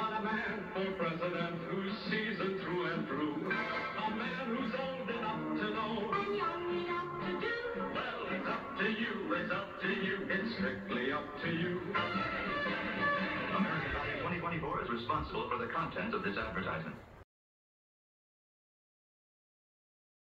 want a man for president who sees it through and through. A man who's old enough to know. And young enough to do. Well, it's up to you, it's up to you, it's strictly up to you. American 2024 is responsible for the content of this advertisement.